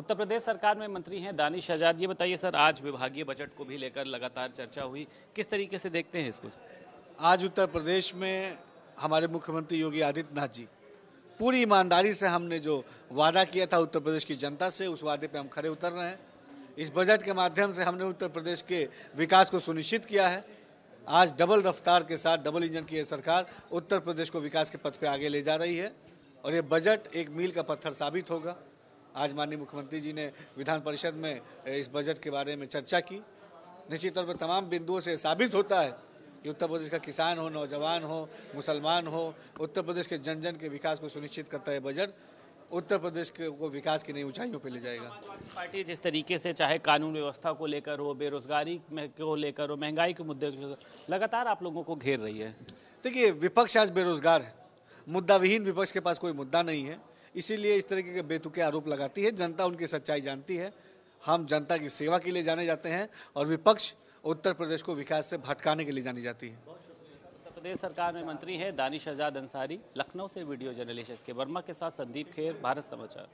उत्तर प्रदेश सरकार में मंत्री हैं दानिश आज़ाद। ये बताइए सर, आज विभागीय बजट को भी लेकर लगातार चर्चा हुई। किस तरीके से देखते हैं इसको आज उत्तर प्रदेश में हमारे मुख्यमंत्री योगी आदित्यनाथ जी, पूरी ईमानदारी से हमने जो वादा किया था उत्तर प्रदेश की जनता से, उस वादे पे हम खड़े उतर रहे हैं। इस बजट के माध्यम से हमने उत्तर प्रदेश के विकास को सुनिश्चित किया है। आज डबल रफ्तार के साथ, डबल इंजन की यह सरकार उत्तर प्रदेश को विकास के पथ पे आगे ले जा रही है। और ये बजट एक मील का पत्थर साबित होगा। आज माननीय मुख्यमंत्री जी ने विधान परिषद में इस बजट के बारे में चर्चा की। निश्चित तौर पर तमाम बिंदुओं से साबित होता है कि उत्तर प्रदेश का किसान हो नौजवान हो मुसलमान हो उत्तर प्रदेश के जन जन के विकास को सुनिश्चित करता है बजट। उत्तर प्रदेश के को विकास की नई ऊंचाइयों पर ले जाएगा। पार्टी जिस तरीके से चाहे कानून व्यवस्था को लेकर हो बेरोजगारी में को लेकर हो महँगाई के मुद्दे को लेकर लगातार आप लोगों को घेर रही है। देखिए विपक्ष आज बेरोजगार है। मुद्दा विहीन विपक्ष के पास कोई मुद्दा नहीं है। इसीलिए इस तरीके के बेतुके आरोप लगाती है। जनता उनकी सच्चाई जानती है। हम जनता की सेवा के लिए जाने जाते हैं और विपक्ष उत्तर प्रदेश को विकास से भटकाने के लिए जानी जाती है। उत्तर प्रदेश सरकार में मंत्री है दानिश आज़ाद अंसारी, लखनऊ से वीडियो जर्नलिस्ट एस के वर्मा के साथ संदीप खेर, भारत समाचार।